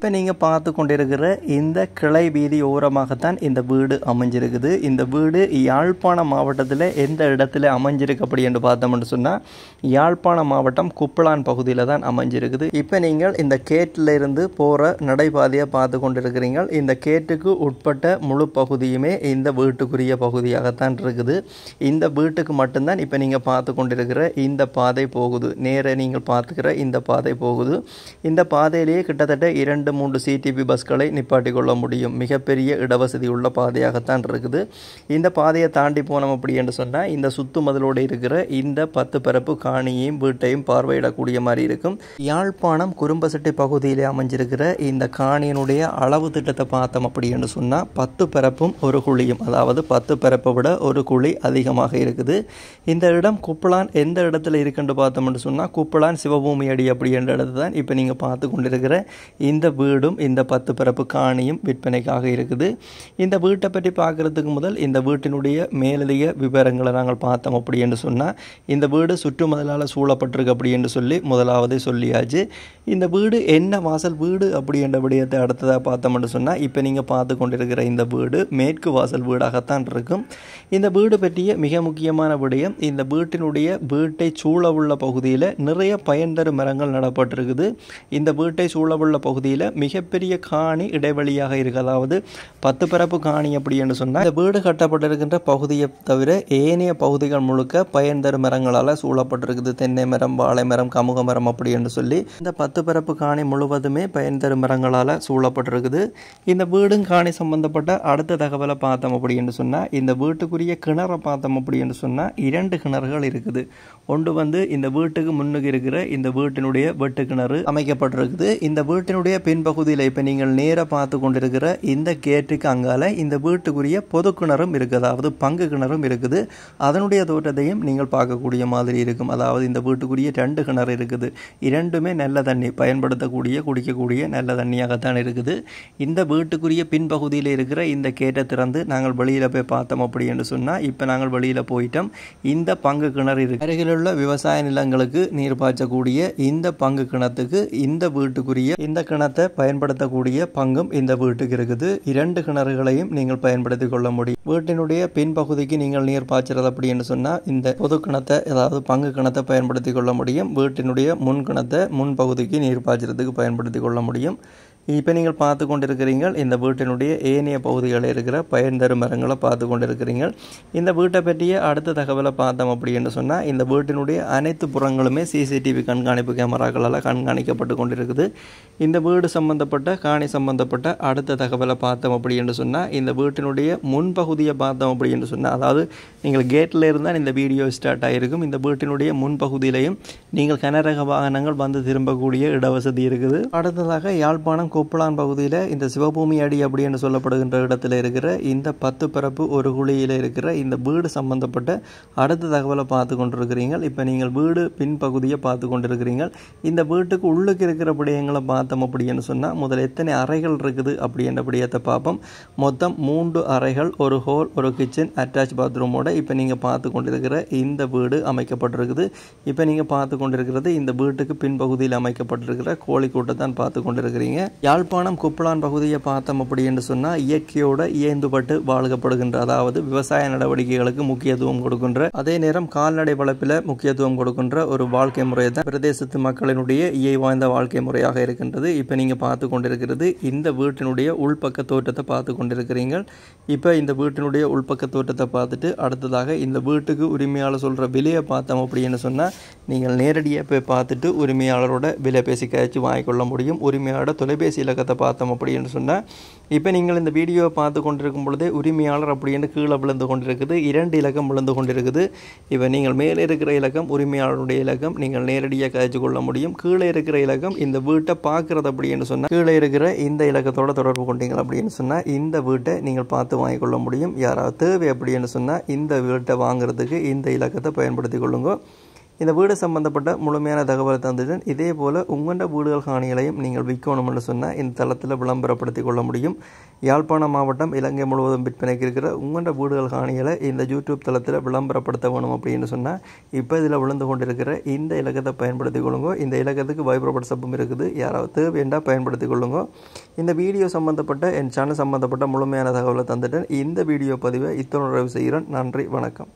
இப்போ நீங்கள் பார்த்து கொண்டிருக்கிற இந்த கிளை வீதி ஓரமாகத்தான் இந்த வீடு அமைஞ்சிருக்குது. இந்த வீடு யாழ்ப்பாணம் மாவட்டத்தில் எந்த இடத்துல அமைஞ்சிருக்கு அப்படி என்று பார்த்தோம்னு சொன்னால் யாழ்ப்பாணம் மாவட்டம் குப்பளான் பகுதியில் தான் அமைஞ்சிருக்குது. இப்போ நீங்கள் இந்த கேட்டில் இருந்து போகிற நடைபாதையை பார்த்து கொண்டிருக்கிறீங்க இந்த கேட்டுக்கு உட்பட்ட முழு பகுதியுமே இந்த வீட்டுக்குரிய பகுதியாகத்தான் இருக்குது. இந்த வீட்டுக்கு மட்டும்தான் இப்போ நீங்கள் பார்த்து கொண்டிருக்கிற இந்த பாதை போகுது. நேர நீங்கள் பார்த்துக்கிற இந்த பாதை போகுது. இந்த பாதையிலேயே கிட்டத்தட்ட இரண்டு மூன்று சிடிபி பஸ்களை நிப்பாட்டி கொள்ள முடியும். மிகப்பெரிய இடவசதி உள்ள பாதையாகத்தான் இருக்குது. இந்த பாதையை தாண்டி போனோம் அப்படி என்று சொன்னால் இந்த சுத்து மதிலோடு இருக்கிற இந்த பத்து பரப்பு காணியையும் வீட்டையும் பார்வையிடக்கூடிய மாதிரி இருக்கும். யாழ்ப்பாணம் குறும்பசட்டி பகுதியிலே அமைஞ்சிருக்கிற இந்த காணியினுடைய அளவு திட்டத்தை பார்த்தோம் அப்படி என்று சொன்னால் பத்து பரப்பும் ஒரு குழியும். அதாவது பத்து பரப்பை விட ஒரு குழி அதிகமாக இருக்குது. இந்த இடம் குப்பளான் எந்த இடத்துல இருக்குன்னு பார்த்தோம்னு சொன்னால் குப்பளான் சிவபூமி அடி அப்படி என்ற இடத்து தான் இப்போ நீங்கள் பார்த்து கொண்டிருக்கிற இந்த வீடும் இந்த பத்து பிறப்பு காணியும் விற்பனைக்காக இருக்குது. இந்த வீட்டை பற்றி பார்க்குறதுக்கு முதல் இந்த வீட்டினுடைய மேலதிக விவரங்களை நாங்கள் பார்த்தோம் அப்படி என்று சொன்னால் இந்த வீடு சுற்று முதலால் சூழப்பட்டிருக்கு அப்படி என்று சொல்லி முதலாவது சொல்லியாச்சு. இந்த வீடு என்ன வாசல் வீடு அப்படி என்ற விடயத்தை அடுத்ததாக பார்த்தோம்னு சொன்னால் இப்போ நீங்கள் பார்த்து கொண்டிருக்கிற இந்த வீடு மேற்கு வாசல் வீடாகத்தான் இருக்கும். இந்த வீடு பற்றிய மிக முக்கியமான விடயம் இந்த வீட்டினுடைய வீட்டை சூழவுள்ள பகுதியில் நிறைய பயன் தரும் மரங்கள் நடப்பட்டிருக்குது. இந்த வீட்டை சூழவுள்ள பகுதியில் மிகப்பெரிய காணி இடைவெளியாக இருக்குது அதாவது பத்து பரப்பு காணி அப்படி என்று சொன்னால் இந்த வீடு கட்டப்பட்டிருக்கின்ற பகுதியை தவிர ஏனைய பகுதிகள் முழுக்க பயன் தரும் மரங்களால் சூழப்பட்டிருக்குது. தென்னை மரம் வாழை மரம் கமுக மரம் அப்படி என்று சொல்லி இந்த பத்து பரப்பு காணி முழுவதுமே பயன் தரும் மரங்களால் சூழப்பட்டிருக்குது. இந்த வீடும் காணி சம்பந்தப்பட்ட அடுத்த தகவலை பார்த்தோம் அப்படி என்று சொன்னால் இந்த வீட்டுக்குரிய கிணறை பார்த்தோம் அப்படி என்று சொன்னால் இரண்டு கிணறுகள் இருக்குது. ஒன்று வந்து இந்த வீட்டுக்கு முன்னுக்கு இருக்கிற இந்த வீட்டினுடைய வெட்டு கிணறு அமைக்கப்பட்டிருக்குது. இந்த வீட்டினுடைய பின்பகுதியில் இப்போ நீங்கள் நேராக பார்த்து கொண்டிருக்கிற இந்த கேட்டுக்கு அங்கால இந்த வீட்டுக்குரிய பொது கிணறும் இருக்குது அதாவது பங்கு கிணறும் இருக்குது. அதனுடைய தோற்றத்தையும் நீங்கள் பார்க்கக்கூடிய மாதிரி இருக்கும். அதாவது இந்த வீட்டுக்குரிய ரெண்டு கிணறு இருக்குது. இரண்டுமே நல்ல தண்ணி பயன்படுத்தக்கூடிய குடிக்கக்கூடிய நல்ல தண்ணியாகத்தான் இருக்குது. இந்த வீட்டுக்குரிய பின்பகுதியில் இருக்கிற இந்த கேட்டை திறந்து நாங்கள் வெளியில் போய் பார்த்தோம் அப்படி என்று சொன்னால் இப்போ நாங்கள் வெளியில் போயிட்டோம். இந்த பங்கு கிணறு இருக்கு. அருகிலுள்ள விவசாய நிலங்களுக்கு நீர் பாய்ச்சக்கூடிய இந்த பங்கு கிணத்துக்கு இந்த வீட்டுக்குரிய இந்த கிணத்தை பயன்படுத்தக்கூடிய பங்கும் இந்த வீட்டுக்கு இருக்குது. இரண்டு கிணறுகளையும் நீங்கள் பயன்படுத்தி கொள்ள முடியும் வீட்டினுடைய பின்பகுதிக்கு நீங்கள் நீர் பாய்ச்சறது அப்படின்னு சொன்னால் இந்த பொது கிணத்தை அதாவது பங்கு கிணத்தை பயன்படுத்தி கொள்ள முடியும். வீட்டினுடைய முன் கிணத்தை முன் பகுதிக்கு நீர் பாய்ச்சறதுக்கு பயன்படுத்தி கொள்ள முடியும். இப்போ நீங்கள் பார்த்து கொண்டிருக்கிறீங்க இந்த வீட்டினுடைய ஏனைய பகுதிகளில் இருக்கிற பயன் தரும் மரங்களை பார்த்து கொண்டிருக்கிறீங்க இந்த வீட்டை பற்றிய அடுத்த தகவலை பார்த்தோம் அப்படி என்று சொன்னால் இந்த வீட்டினுடைய அனைத்து புறங்களுமே சிசிடிவி கண்காணிப்பு கேமராக்களால் கண்காணிக்கப்பட்டு கொண்டிருக்குது. இந்த வீடு சம்பந்தப்பட்ட காணி சம்பந்தப்பட்ட அடுத்த தகவலை பார்த்தோம் அப்படின்னு சொன்னால் இந்த வீட்டினுடைய முன்பகுதியை பார்த்தோம் அப்படின்னு சொன்னால் அதாவது நீங்கள் கேட்டில் இருந்தால் இந்த வீடியோ ஸ்டார்ட் ஆகிருக்கும் இந்த வீட்டினுடைய முன்பகுதியிலையும் நீங்கள் கனரக வாகனங்கள் வந்து திரும்பக்கூடிய இடவசதி இருக்குது. அடுத்ததாக யாழ்ப்பாணம் குப்பளான் பகுதியில் இந்த சிவபூமி அடி அப்படின்னு சொல்லப்படுகின்ற இடத்துல இருக்கிற இந்த பத்து பிறப்பு ஒரு குழியில் இருக்கிற இந்த வீடு சம்பந்தப்பட்ட அடுத்த தகவலை பார்த்து கொண்டிருக்கிறீங்க இப்போ நீங்கள் வீடு பின்பகுதியை பார்த்து கொண்டிருக்கிறீங்க இந்த வீட்டுக்கு உள்ளுக்கு இருக்கிற விடயங்களை பார்த்தோம் அப்படின்னு சொன்னால் முதல்ல எத்தனை அறைகள் இருக்குது அப்படின்ற விடயத்தை பார்ப்போம். மொத்தம் மூன்று அறைகள் ஒரு ஹோல் ஒரு கிச்சன் அட்டாச் பாத்ரூமோட இப்போ நீங்கள் பார்த்து கொண்டிருக்கிற இந்த வீடு அமைக்கப்பட்டிருக்குது. இப்போ நீங்கள் பார்த்து கொண்டிருக்கிறது இந்த வீட்டுக்கு பின்பகுதியில் அமைக்கப்பட்டிருக்கிற கோழிக்கூட்டை தான் பார்த்து கொண்டிருக்கிறீங்க. யாழ்ப்பாணம் குப்பளான் பகுதியை பார்த்தோம் அப்படி என்று சொன்னால் இயற்கையோட இயந்துபட்டு வாழ்க்கப்படுகின்ற அதாவது விவசாய நடவடிக்கைகளுக்கு முக்கியத்துவம் கொடுக்கின்ற அதே நேரம் கால்நடை வளர்ப்பில் முக்கியத்துவம் கொடுக்கின்ற ஒரு வாழ்க்கை முறை தான் பிரதேசத்து மக்களினுடைய இயை வாய்ந்த வாழ்க்கை முறையாக இருக்கின்றது. இப்போ நீங்கள் பார்த்து கொண்டிருக்கிறது இந்த வீட்டினுடைய உள்பக்க தோற்றத்தை பார்த்து கொண்டிருக்கிறீங்க இப்போ இந்த வீட்டினுடைய உள்பக்க தோற்றத்தை பார்த்துட்டு அடுத்ததாக இந்த வீட்டுக்கு உரிமையாளர் சொல்கிற விலையை பார்த்தோம் அப்படின்னு சொன்னால் நீங்கள் நேரடியாக போய் பார்த்துட்டு உரிமையாளரோட விலை பேசி கழிச்சு வாங்கிக்கொள்ள முடியும். உரிமையாளரோட தொலைபேசி இலக்கத்தை பார்த்தோம் அப்படின்னு சொன்னால் இப்போ நீங்கள் இந்த வீடியோவை பார்த்து கொண்டிருக்கும் பொழுதே உரிமையாளர் அப்படின்னு கீழே விழுந்து கொண்டிருக்குது இரண்டு இலக்கம் விழுந்து கொண்டிருக்குது. இப்போ நீங்கள் மேலே இருக்கிற இலக்கம் உரிமையாளருடைய இலக்கம் நீங்கள் நேரடியாக கதைச்சு கொள்ள முடியும். கீழே இருக்கிற இலக்கம் இந்த வீட்டை பார்க்குறது அப்படின்னு சொன்னால் கீழே இருக்கிற இந்த இலக்கத்தோட தொடர்பு கொண்டீங்க அப்படின்னு சொன்னால் இந்த வீட்டை நீங்கள் பார்த்து வாங்கிக்கொள்ள முடியும். யாராவது தேவை அப்படின்னு சொன்னால் இந்த வீட்டை வாங்குறதுக்கு இந்த இலக்கத்தை பயன்படுத்தி கொள்ளுங்க. இந்த வீடு சம்பந்தப்பட்ட முழுமையான தகவலை தந்துட்டேன் இதே போல் உங்கண்ட வீடுகள் காணிகளையும் நீங்கள் விற்கணும்னு சொன்னால் இந்த தளத்தில் விளம்பரப்படுத்தி கொள்ள முடியும். யாழ்ப்பாணம் மாவட்டம் இலங்கை முழுவதும் விற்பனைக்கு இருக்கிற உங்கண்ட வீடுகள் காணிகளை இந்த யூடியூப் தளத்தில் விளம்பரப்படுத்த வேணும் அப்படின்னு சொன்னால் இப்போ இதில் விழுந்து கொண்டிருக்கிற இந்த இலக்கத்தை பயன்படுத்திக் கொள்ளுங்க. இந்த இலக்கத்துக்கு வைப்ரோ வாட்ஸ்அப்பும் இருக்குது. யாராவது வேண்டாம் பயன்படுத்தி கொள்ளுங்க. இந்த வீடியோ சம்பந்தப்பட்ட என் சேனல் சம்பந்தப்பட்ட முழுமையான தகவலை தந்துட்டேன் இந்த வீடியோ பதிவை இத்தனை நிறைவு செய்கிறேன். நன்றி வணக்கம்.